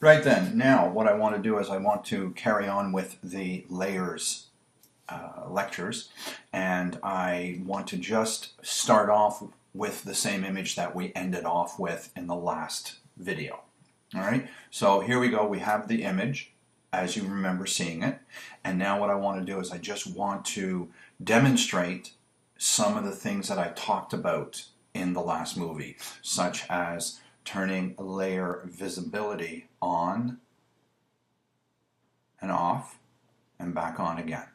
Right then, now what I want to do is I want to carry on with the layers uh, lectures and I want to just start off with the same image that we ended off with in the last video. All right, so here we go. We have the image as you remember seeing it. And now what I want to do is I just want to demonstrate some of the things that I talked about in the last movie, such as turning layer visibility on and off and back on again.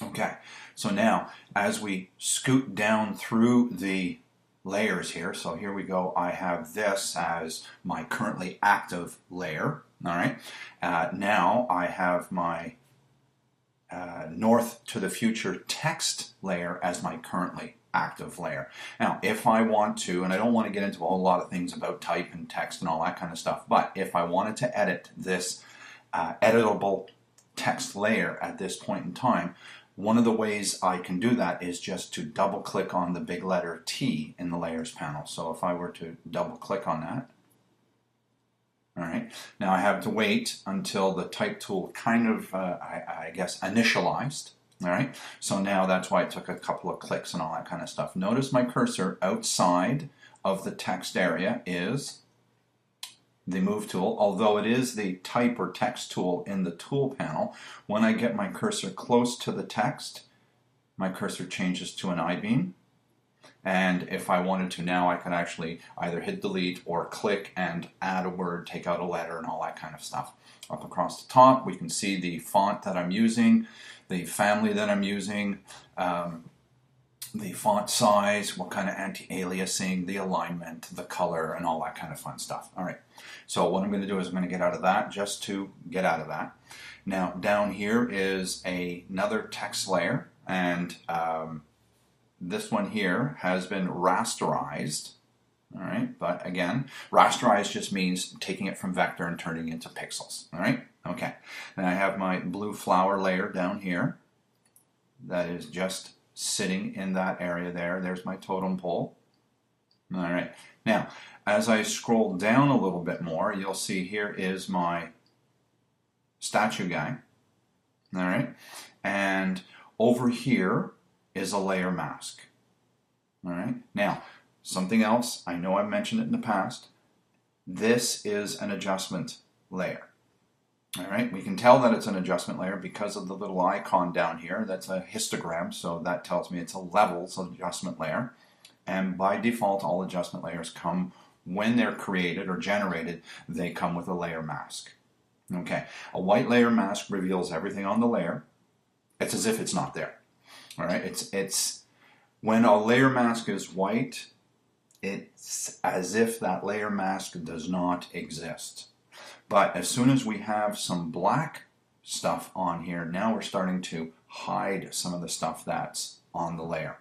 Okay, so now as we scoot down through the layers here, so here we go, I have this as my currently active layer, all right. Uh, now I have my uh, north to the future text layer as my currently active layer. Now, if I want to, and I don't want to get into a whole lot of things about type and text and all that kind of stuff, but if I wanted to edit this uh, editable text layer at this point in time, one of the ways I can do that is just to double click on the big letter T in the layers panel. So if I were to double click on that, all right, now I have to wait until the type tool kind of, uh, I, I guess, initialized. All right, so now that's why it took a couple of clicks and all that kind of stuff. Notice my cursor outside of the text area is the move tool, although it is the type or text tool in the tool panel. When I get my cursor close to the text, my cursor changes to an I-beam. And if I wanted to now, I could actually either hit delete or click and add a word, take out a letter, and all that kind of stuff. Up across the top, we can see the font that I'm using the family that I'm using, um, the font size, what kind of anti-aliasing, the alignment, the color, and all that kind of fun stuff. All right, so what I'm going to do is I'm going to get out of that just to get out of that. Now down here is a, another text layer, and um, this one here has been rasterized. All right, but again, rasterized just means taking it from vector and turning it into pixels. All right, Then I have my blue flower layer down here that is just sitting in that area there. There's my totem pole. All right, now as I scroll down a little bit more, you'll see here is my statue guy. All right, and over here is a layer mask. All right, now Something else, I know I've mentioned it in the past. This is an adjustment layer. All right, we can tell that it's an adjustment layer because of the little icon down here. That's a histogram, so that tells me it's a levels adjustment layer. And by default, all adjustment layers come when they're created or generated, they come with a layer mask. Okay, a white layer mask reveals everything on the layer. It's as if it's not there. All right, it's it's when a layer mask is white, it's as if that layer mask does not exist. But as soon as we have some black stuff on here, now we're starting to hide some of the stuff that's on the layer.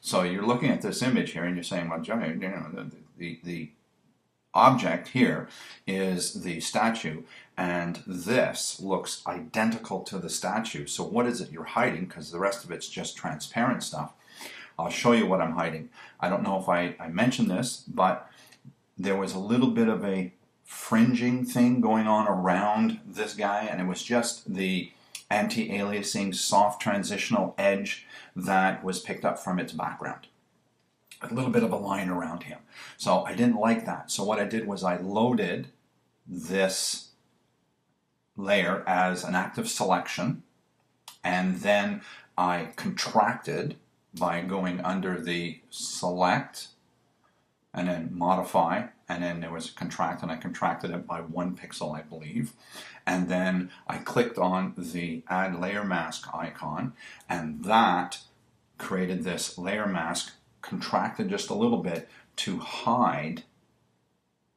So you're looking at this image here and you're saying, well, Johnny, you know, the, the, the object here is the statue and this looks identical to the statue. So what is it you're hiding? Because the rest of it's just transparent stuff. I'll show you what I'm hiding. I don't know if I, I mentioned this, but there was a little bit of a fringing thing going on around this guy, and it was just the anti-aliasing soft transitional edge that was picked up from its background. A little bit of a line around him. So I didn't like that. So what I did was I loaded this layer as an active selection, and then I contracted by going under the select and then modify and then there was contract and I contracted it by one pixel I believe and then I clicked on the add layer mask icon and that created this layer mask contracted just a little bit to hide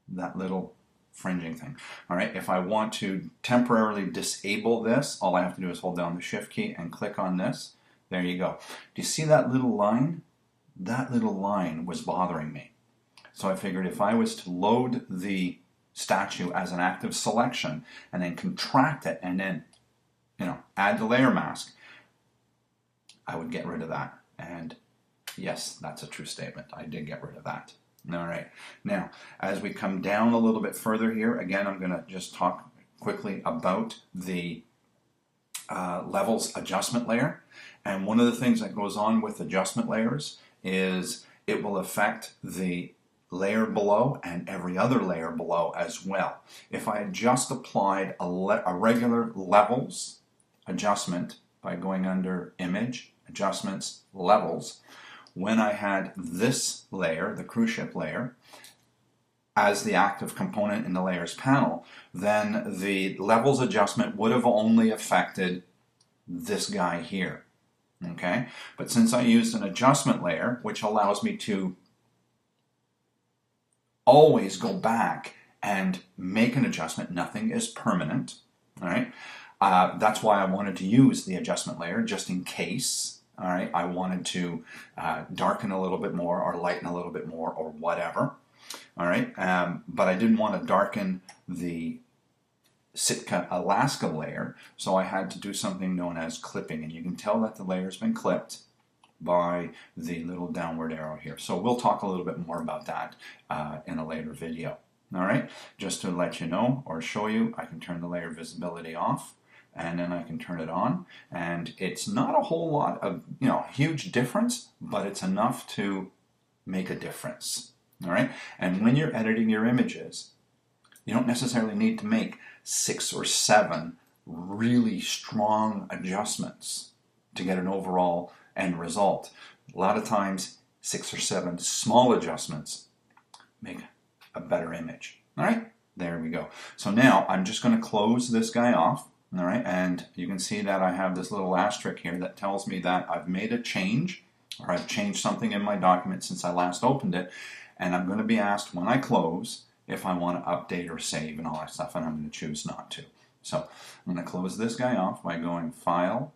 that little fringing thing. All right, if I want to temporarily disable this, all I have to do is hold down the shift key and click on this there you go. Do you see that little line? That little line was bothering me. So I figured if I was to load the statue as an active selection and then contract it and then, you know, add the layer mask, I would get rid of that. And yes, that's a true statement. I did get rid of that. All right. Now, as we come down a little bit further here, again, I'm going to just talk quickly about the uh, levels adjustment layer. And one of the things that goes on with adjustment layers is it will affect the layer below and every other layer below as well. If I had just applied a, a regular levels adjustment by going under image, adjustments, levels, when I had this layer, the cruise ship layer, as the active component in the layers panel, then the levels adjustment would have only affected this guy here. Okay, but since I used an adjustment layer, which allows me to always go back and make an adjustment, nothing is permanent. All right, uh, that's why I wanted to use the adjustment layer just in case. All right, I wanted to uh, darken a little bit more or lighten a little bit more or whatever. All right, um, but I didn't want to darken the Sitka Alaska layer, so I had to do something known as clipping, and you can tell that the layer's been clipped by the little downward arrow here. So we'll talk a little bit more about that uh, in a later video. All right, just to let you know or show you, I can turn the layer visibility off and then I can turn it on. And it's not a whole lot of, you know, huge difference, but it's enough to make a difference. All right. And when you're editing your images, you don't necessarily need to make six or seven really strong adjustments to get an overall end result. A lot of times, six or seven small adjustments make a better image. All right, there we go. So now I'm just going to close this guy off. All right, and you can see that I have this little asterisk here that tells me that I've made a change or I've changed something in my document since I last opened it. And I'm going to be asked when I close if I want to update or save and all that stuff, and I'm going to choose not to. So I'm going to close this guy off by going File,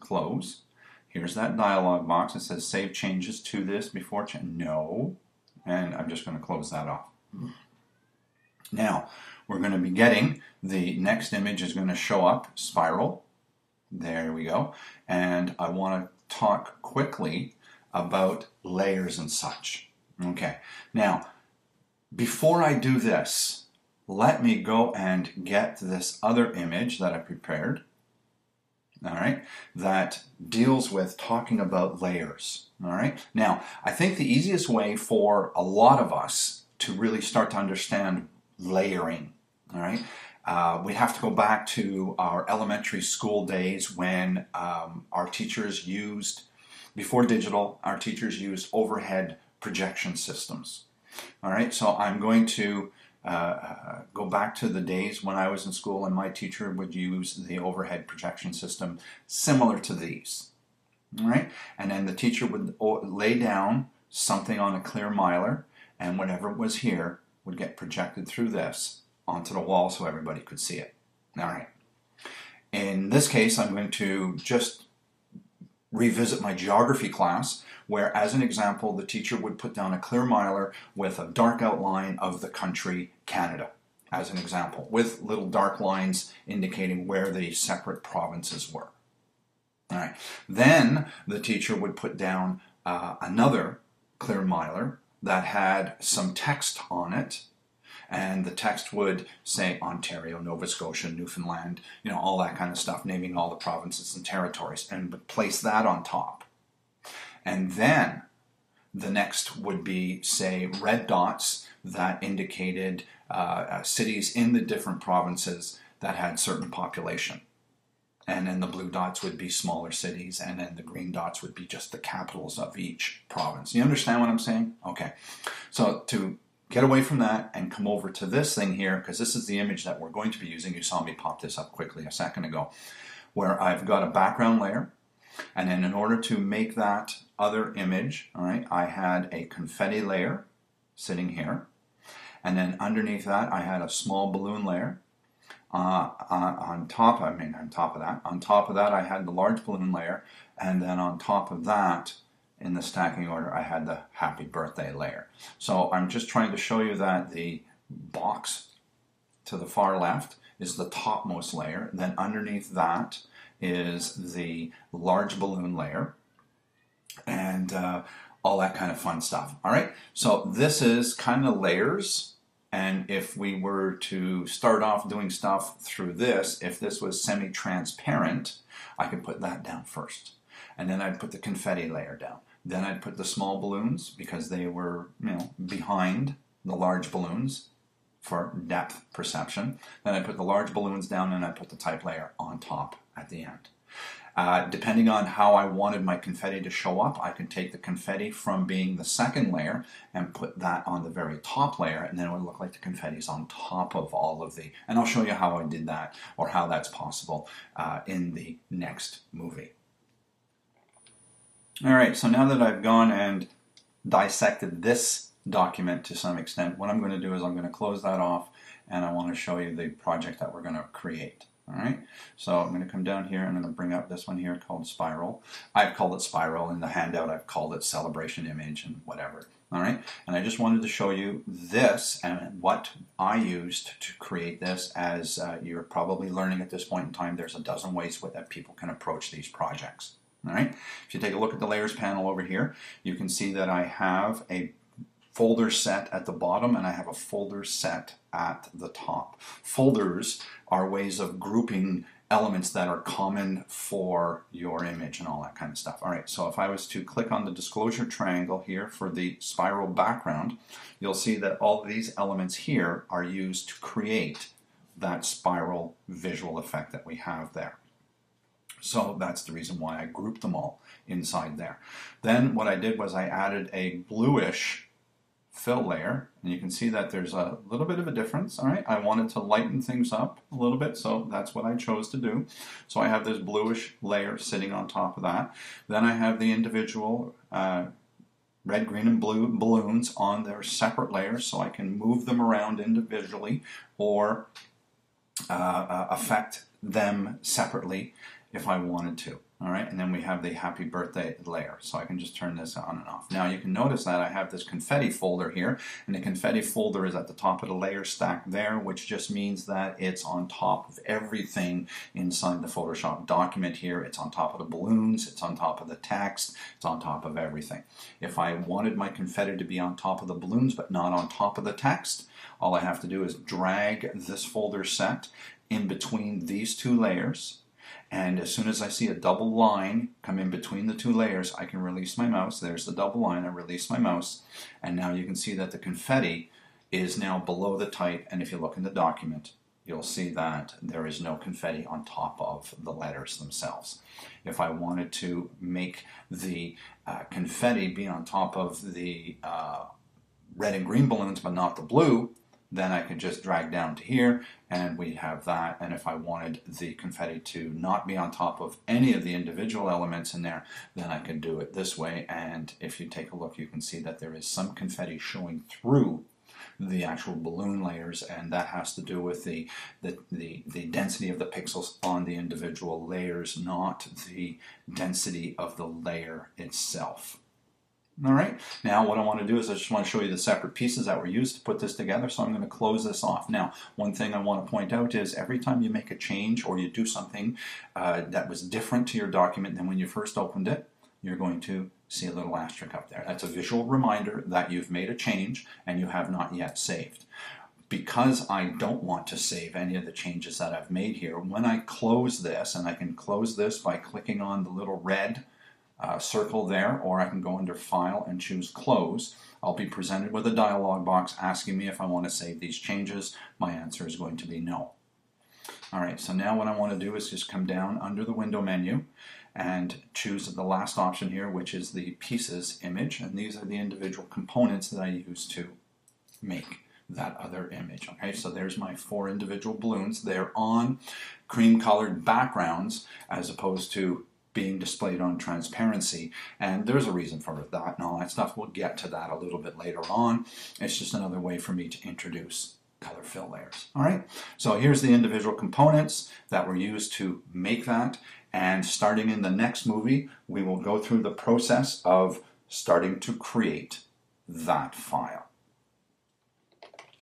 Close. Here's that dialog box that says Save changes to this before. No. And I'm just going to close that off. Now, we're going to be getting the next image is going to show up spiral. There we go. And I want to talk quickly about layers and such. Okay. Now, before I do this, let me go and get this other image that I prepared, all right, that deals with talking about layers, all right. Now, I think the easiest way for a lot of us to really start to understand layering, all right, uh, we have to go back to our elementary school days when um, our teachers used, before digital, our teachers used overhead projection systems. All right, so I'm going to uh, uh, go back to the days when I was in school and my teacher would use the overhead projection system similar to these. Right, and then the teacher would lay down something on a clear mylar, and whatever was here would get projected through this onto the wall so everybody could see it. All right. In this case, I'm going to just revisit my geography class where, as an example, the teacher would put down a clear mylar with a dark outline of the country Canada, as an example, with little dark lines indicating where the separate provinces were. All right. Then the teacher would put down uh, another clear mylar that had some text on it and the text would say Ontario, Nova Scotia, Newfoundland, you know, all that kind of stuff, naming all the provinces and territories, and place that on top. And then the next would be, say, red dots that indicated uh, uh, cities in the different provinces that had certain population. And then the blue dots would be smaller cities, and then the green dots would be just the capitals of each province. You understand what I'm saying? Okay. So to get away from that and come over to this thing here, because this is the image that we're going to be using. You saw me pop this up quickly a second ago, where I've got a background layer and then in order to make that other image, all right, I had a confetti layer sitting here. And then underneath that, I had a small balloon layer. Uh, on, on top, I mean, on top of that, on top of that, I had the large balloon layer. And then on top of that, in the stacking order, I had the happy birthday layer. So I'm just trying to show you that the box to the far left is the topmost layer. Then underneath that, is the large balloon layer. And uh, all that kind of fun stuff. All right, so this is kind of layers. And if we were to start off doing stuff through this, if this was semi-transparent, I could put that down first. And then I'd put the confetti layer down. Then I'd put the small balloons because they were, you know, behind the large balloons for depth perception. Then I put the large balloons down and I put the type layer on top at the end. Uh, depending on how I wanted my confetti to show up, I could take the confetti from being the second layer and put that on the very top layer, and then it would look like the confetti is on top of all of the. And I'll show you how I did that or how that's possible uh, in the next movie. All right, so now that I've gone and dissected this document to some extent, what I'm going to do is I'm going to close that off and I want to show you the project that we're going to create. All right, so I'm going to come down here and I'm going to bring up this one here called Spiral. I've called it Spiral. In the handout, I've called it Celebration Image and whatever. All right, and I just wanted to show you this and what I used to create this. As uh, you're probably learning at this point in time, there's a dozen ways that people can approach these projects. All right, if you take a look at the layers panel over here, you can see that I have a folder set at the bottom and I have a folder set at the top. Folders are ways of grouping elements that are common for your image and all that kind of stuff. All right, so if I was to click on the disclosure triangle here for the spiral background, you'll see that all these elements here are used to create that spiral visual effect that we have there. So that's the reason why I grouped them all inside there. Then what I did was I added a bluish fill layer and you can see that there's a little bit of a difference all right? I wanted to lighten things up a little bit so that's what I chose to do. So I have this bluish layer sitting on top of that. Then I have the individual uh, red green and blue balloons on their separate layers so I can move them around individually or uh, uh, affect them separately if I wanted to all right, and then we have the happy birthday layer. So I can just turn this on and off. Now you can notice that I have this confetti folder here, and the confetti folder is at the top of the layer stack there, which just means that it's on top of everything inside the Photoshop document here. It's on top of the balloons, it's on top of the text, it's on top of everything. If I wanted my confetti to be on top of the balloons but not on top of the text, all I have to do is drag this folder set in between these two layers and as soon as I see a double line come in between the two layers, I can release my mouse. There's the double line. I release my mouse. And now you can see that the confetti is now below the type. And if you look in the document, you'll see that there is no confetti on top of the letters themselves. If I wanted to make the uh, confetti be on top of the uh, red and green balloons but not the blue, then I can just drag down to here and we have that. And if I wanted the confetti to not be on top of any of the individual elements in there, then I can do it this way. And if you take a look, you can see that there is some confetti showing through the actual balloon layers and that has to do with the, the, the, the, density of the pixels on the individual layers, not the density of the layer itself. All right, now what I want to do is I just want to show you the separate pieces that were used to put this together, so I'm going to close this off. Now, one thing I want to point out is every time you make a change or you do something uh, that was different to your document than when you first opened it, you're going to see a little asterisk up there. That's a visual reminder that you've made a change and you have not yet saved. Because I don't want to save any of the changes that I've made here, when I close this, and I can close this by clicking on the little red uh, circle there, or I can go under File and choose Close. I'll be presented with a dialog box asking me if I want to save these changes. My answer is going to be no. All right, so now what I want to do is just come down under the window menu and choose the last option here, which is the pieces image. And these are the individual components that I use to make that other image. Okay, so there's my four individual balloons. They're on cream colored backgrounds as opposed to being displayed on transparency. And there's a reason for that and all that stuff. We'll get to that a little bit later on. It's just another way for me to introduce color fill layers. All right, so here's the individual components that were used to make that. And starting in the next movie, we will go through the process of starting to create that file.